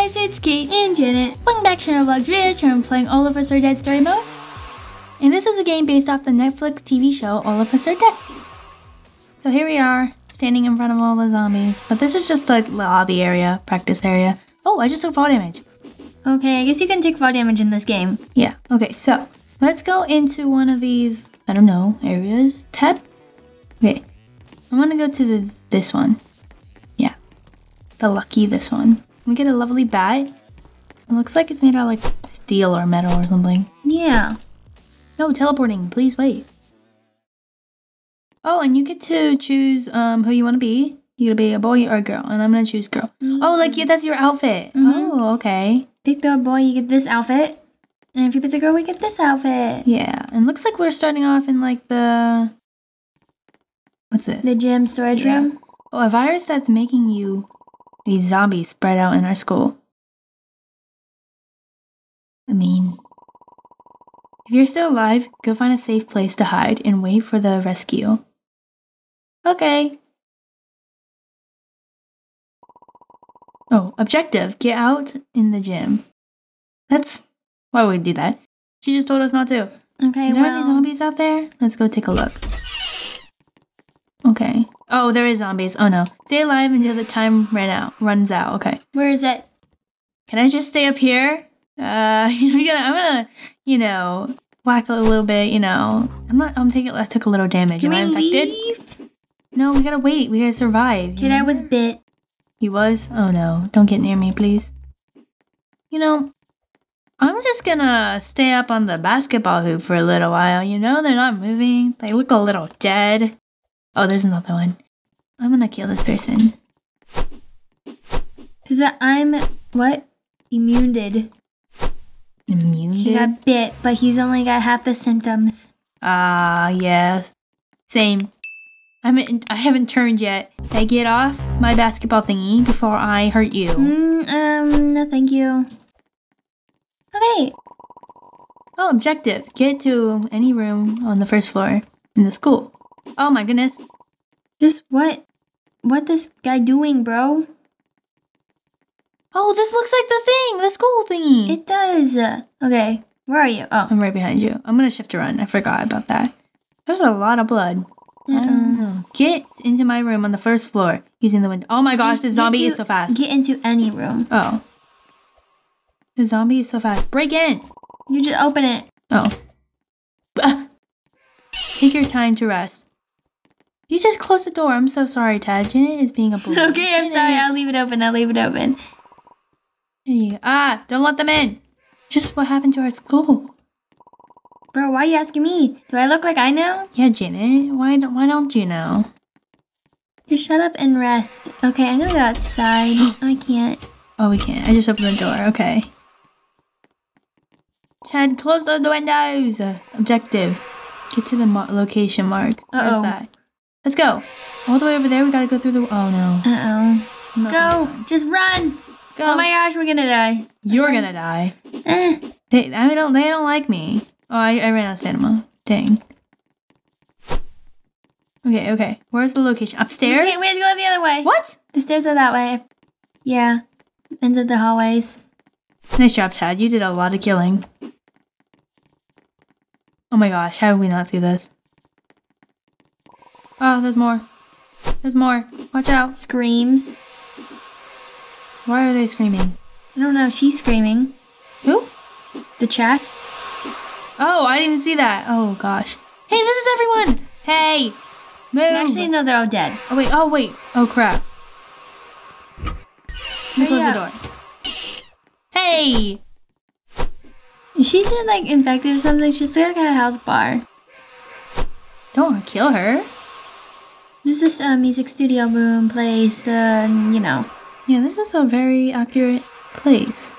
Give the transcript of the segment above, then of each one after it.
guys, it's Kate and Janet. Welcome back to Channel Vlogs Video Channel playing All of Us Are Dead Story Mode. And this is a game based off the Netflix TV show All of Us Are Dead. So here we are, standing in front of all the zombies. But this is just like the lobby area, practice area. Oh, I just took fall damage. Okay, I guess you can take fall damage in this game. Yeah, okay, so let's go into one of these, I don't know, areas. Tab? Okay, I want to go to the, this one. Yeah, the lucky this one. Can we get a lovely bat. It looks like it's made out of like steel or metal or something. Yeah. No, teleporting. Please wait. Oh, and you get to choose um who you want to be. You're gonna be a boy or a girl, and I'm gonna choose girl. Oh, like yeah, that's your outfit. Mhm. Oh, okay. Pick the boy, you get this outfit. And if you pick the girl, we get this outfit. Yeah, and looks like we're starting off in like the what's this? The gym storage Yeah. room. Oh, a virus that's making you these zombies spread out in our school. I mean, if you're still alive, go find a safe place to hide and wait for the rescue. Okay. Oh, objective get out in the gym. That's why would we do that? She just told us not to. Okay, Is there well, any zombies out there? Let's go take a look. Okay. Oh, there is zombies. Oh no. Stay alive until the time ran out. Runs out. Okay. where is it? Can I just stay up here? Uh, I'm gonna, I'm gonna, you know, whack a little bit. You know, I'm not. I'm taking. I took a little damage. Can Am I we infected? leave? No, we gotta wait. We gotta survive. Kid, I was bit. He was? Oh no, don't get near me, please. You know, I'm just gonna stay up on the basketball hoop for a little while. You know, they're not moving. They look a little dead. Oh, there's another one. I'm gonna kill this person. Cause I'm what? Immuned. Immune? He got bit, but he's only got half the symptoms. Ah, yeah. Same. I haven't, I haven't turned yet. I get off my basketball thingy before I hurt you? Mm, um, no, thank you. Okay. Oh, objective. Get to any room on the first floor in the school. Oh my goodness. Just what? What this guy doing, bro? Oh, this looks like the thing, the school thingy. It does. Okay, where are you? Oh. I'm right behind you. I'm gonna shift to run. I forgot about that. There's a lot of blood. Uh-uh. Get into my room on the first floor using the window. Oh my gosh, the zombie is so fast. Get into any room. oh. The zombie is so fast. Break in! You just open it. Oh. Take your time to rest. You just closed the door. I'm so sorry, Tad. Janet is being a bully. Okay, I'm sorry. I'll leave it open. I'll leave it open. Go. Ah, don't let them in. Just what happened to our school. Bro, why are you asking me? Do I look like I know? Yeah, Janet. Why don't Why don't you know? Just shut up and rest. Okay, I'm gonna go outside. I can't. Oh, we can't. I just opened the door. Okay. Ted, close the windows. Uh, objective. Get to the mar- location mark. Uh-oh. Where's that? Let's go. All the way over there. We gotta go through the. Oh no. Uh oh. Go! Just run! Go. Oh my gosh, we're gonna die. You're gonna die. Eh. They. I don't. They don't like me. Oh, I, I ran out of stamina. Dang. Okay. Okay. Where's the location? Upstairs. Okay, we have to go the other way. What? The stairs are that way. Yeah. Ends of the hallways. Nice job, Tad. You did a lot of killing. Oh my gosh, how did we not see this? Oh, there's more. There's more. Watch out. Screams. Why are they screaming? I don't know. She's screaming. Who? The chat. Oh, I didn't even see that. Oh gosh. Hey, this is everyone. Hey, move. Actually, no, they're all dead. Oh wait. Oh wait. Oh crap. Let close the uh, door. Hey. She's like infected or something. She's like a health bar. Don't kill her. This is a music studio room place. Uh, you know. Yeah, this is a very accurate place.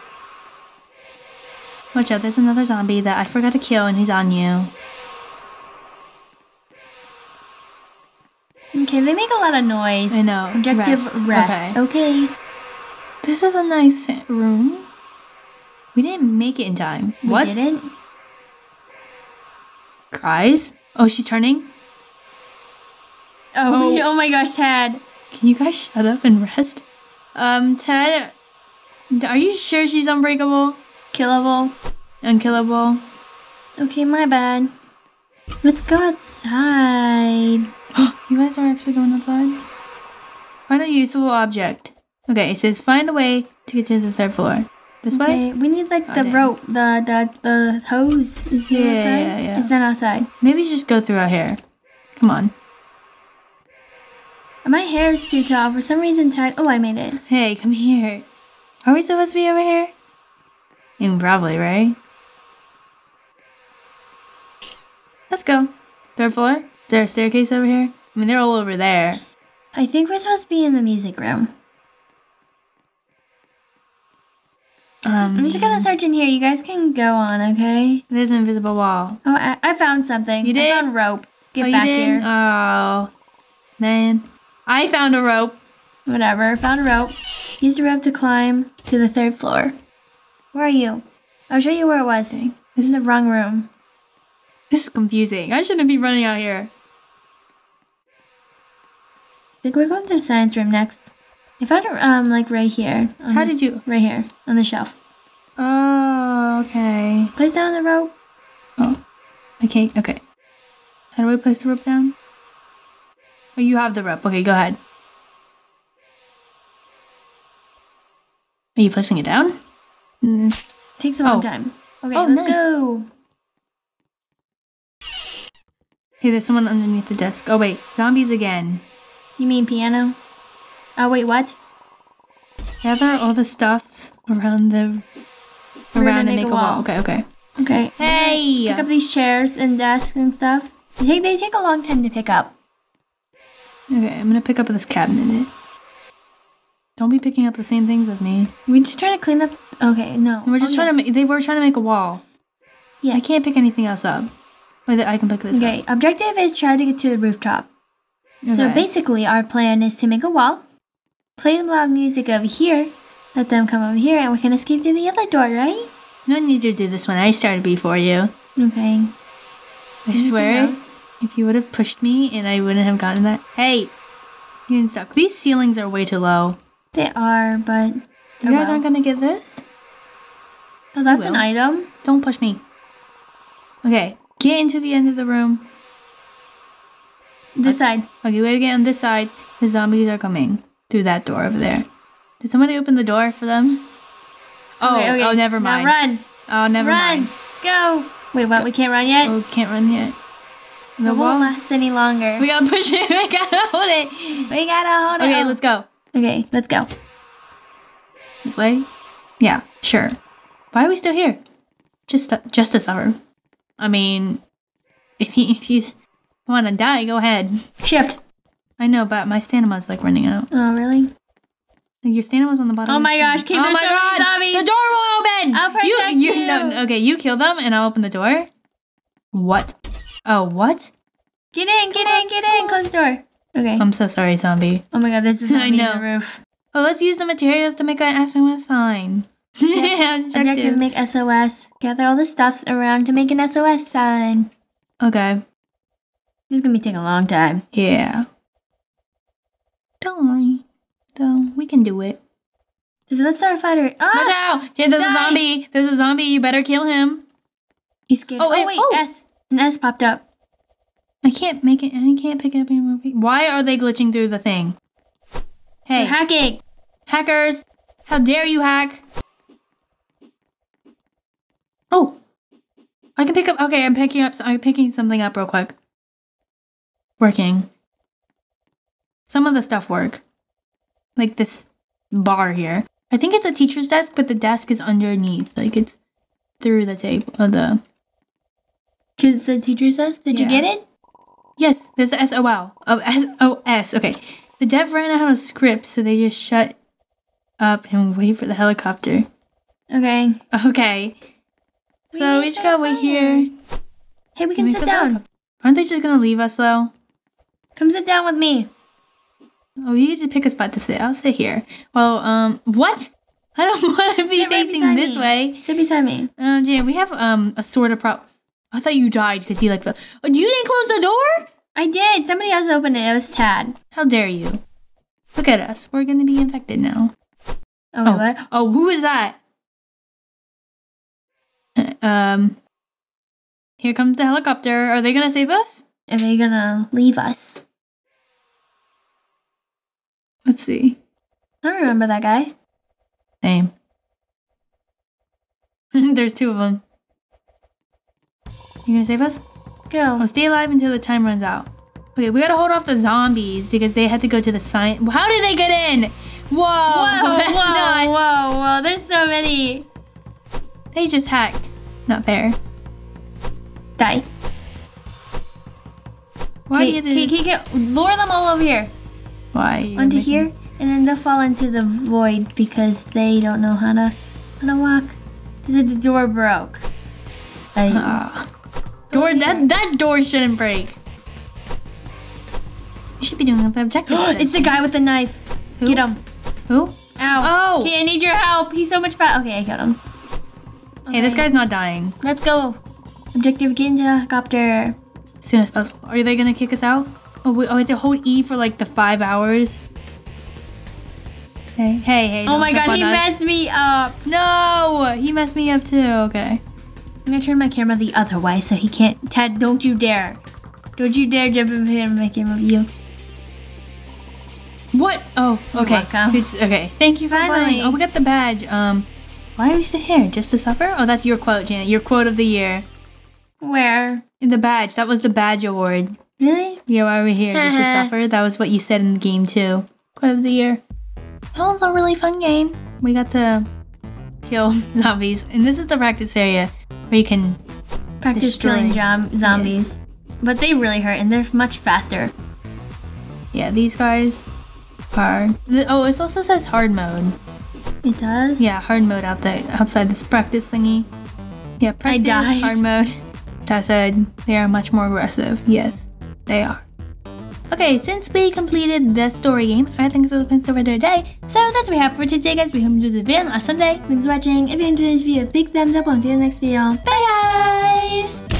Watch out, there's another zombie that I forgot to kill and he's on you. Okay, they make a lot of noise. I know. Objective Rest. rest. Okay. Okay. This is a nice room. We didn't make it in time. We what? didn't. Cries? Oh, she's turning? Oh, Oh. oh my gosh, Tad. Can you guys shut up and rest? Um, Ted, Are you sure she's unbreakable? Killable. Unkillable? Okay, my bad. Let's go outside. you guys are actually going outside? Find a useful object. Okay, it says find a way to get to the third floor. This way? Okay, we need like the rope, the the the hose. Is Yeah, outside? yeah, yeah. It's not outside. Maybe just go through our hair. Come on. My hair is too tall. For some reason, tied. Oh, I made it. Hey, come here. Are we supposed to be over here? Probably, right? Let's go. Third floor? Is there a staircase over here? I mean, they're all over there. I think we're supposed to be in the music room. Um, I'm just gonna search in here. You guys can go on, okay? There's an invisible wall. Oh, I, I found something. You did? I found rope. Get oh, back here. Oh, man. I found a rope. Whatever. Found a rope. Use the rope to climb to the third floor. Where are you? I'll show you where it was. Dang. This is the wrong room. this is confusing. I shouldn't be running out here. I think we're going to the science room next. I found it um like right here. How this- did you- Right here on the shelf. Oh, okay. Place down the rope. Oh, okay, okay. How do I place the rope down? Oh, you have the rope. Okay, go ahead. Are you placing it down? Mm. Takes a long Oh. time. Okay, Oh, let's nice. go. Hey, there's someone underneath the desk. Oh, wait. Zombies again. You mean piano? Oh wait, what? Gather all the stuffs around the... We're Around and make make a a wall. wall. Okay, okay. Okay. Hey! Pick up these chairs and desks and stuff. They take they take a long time to pick up. Okay, I'm gonna pick up this cabinet. Don't be picking up the same things as me. We're just trying to clean up. Okay, no. We're just Oh, trying yes. to make... They were trying to make a wall. Yeah. I can't pick anything else up. Wait, I can pick this Okay, up. objective is try to get to the rooftop. Okay. So basically, our plan is to make a wall, play loud music over here, let them come over here, and we can escape through the other door, right? No need to do this one. I started before you. Okay. I Anything swear, else? If you would have pushed me and I wouldn't have gotten that. Hey, you didn't suck. These ceilings are way too low. They are, but You oh guys well. aren't gonna get this. Oh, that's an item. Don't push me. Okay, get into the end of the room. This side. Okay, wait get on this side. The zombies are coming through that door over there. Did somebody open the door for them? Oh, Okay, okay. oh, never mind. Now run. Oh, never run. mind. Run. Go. Wait, what? We can't run yet. Oh, can't run yet. It The won't wall. last any longer. We gotta push it. We gotta hold it. We gotta hold it. Okay, let's go. Okay, let's go. This way? Yeah, sure. Why are we still here? Just a, just a suffer. I mean, if you if you want to die, go ahead. Shift. I know, but my stamina's like running out. Oh, really? Like your stamina's on the bottom. Oh my gosh. Kate, oh my so god! zombies. The door will open. I'll protect you. you. No, okay, you kill them, and I'll open the door. What? Oh, what? Get in, get in, get in. Close the door. Okay. I'm so sorry, zombie. oh my god, this is I on know. the roof. Oh, let's use the materials to make an SOS sign. yeah, Objective, to make SOS. Gather all the stuffs around to make an SOS sign. Okay. This is gonna be taking a long time. Yeah. Don't worry. Though, we can do it. Let's start a fighter. Watch Ah! out! Yeah, there's Die. a zombie. There's a zombie. You better kill him. He's scared. Oh, Oh, wait, wait, oh. S. An S popped up. I can't make it. I can't pick it up anymore. Why are they glitching through the thing? Hey, They're hacking. hackers! How dare you hack? Oh, I can pick up. Okay, I'm picking up. I'm picking something up real quick. Working. Some of the stuff work, like this bar here. I think it's a teacher's desk, but the desk is underneath. Like it's through the table. Uh, the It said teacher says. Did you get it? Yes, there's the SOL. Oh, SOS. Okay. The dev ran out of scripts, so they just shut up and wait for the helicopter. Okay. Okay. So we just gotta wait here. Hey, we can sit down. Aren't they just gonna leave us though? Come sit down with me. Oh, you need to pick a spot to sit. I'll sit here. Well, um, what? I don't want to be Sit facing beside this me. way. Sit beside me. Um, Jan, we have um a sort of prop. I thought you died because you like fell. Oh, you didn't close the door? I did. Somebody else opened it. It was Tad. How dare you? Look at us. We're gonna be infected now. Oh, Oh, what? oh, who is that? Uh, Um, here comes the helicopter. Are they gonna save us? Are they gonna leave us? Let's see. I don't remember that guy. Same. There's two of them. You gonna save us? Go. Well, stay alive until the time runs out. Okay, we gotta hold off the zombies because they had to go to the sign. How did they get in? Whoa! Whoa, whoa, not- whoa, whoa. There's so many. They just hacked. Not fair. Die. Why Okay, did okay, it? okay, okay. Lure them all over here. Why? Onto making- here, and then they'll fall into the void because they don't know how to how to walk. Because the door broke. Like, Ah. Door. That that door shouldn't break. You should be doing the objective. it's the guy with the knife. Who? Get him. Who? Ow. Oh. Okay, I need your help. He's so much fat. Okay, I got him. Hey, this guy's not dying. Let's go. Objective Ginja helicopter. As soon as possible. Are they gonna kick us out? Oh, we, oh, we have to hold E for like the five hours. Hey, hey, hey! oh my god, he us. messed me up. No, he messed me up too. Okay. I'm gonna turn my camera the other way so he can't. Ted, don't you dare. Don't you dare jump in here and make him of you. What? Oh, okay. welcome. It's, okay. Thank you for Finally. Oh, we got the badge. Um, why are we still here? Just to suffer? Oh, that's your quote, Janet. Your quote of the year. Where? In the badge. That was the badge award. Really? Yeah, why are we here? Just to suffer? That was what you said in the game too. Quote of the year. That was a really fun game. We got to kill zombies, and this is the practice area where you can. Practice Destroy. killing zombies. But they really hurt and they're much faster. Yeah, these guys are. Oh, it also says hard mode. It does? Yeah, hard mode out there outside this practice thingy. Yeah, practice I died. hard mode. That said, they are much more aggressive. Yes, they are. Okay, since we completed the story game, I think this has for today. So that's what we have for today, guys. We hope you enjoyed this video on Sunday. Thanks for watching. If you enjoyed this video, big thumbs up. I'll see you in the next video. Bye, guys!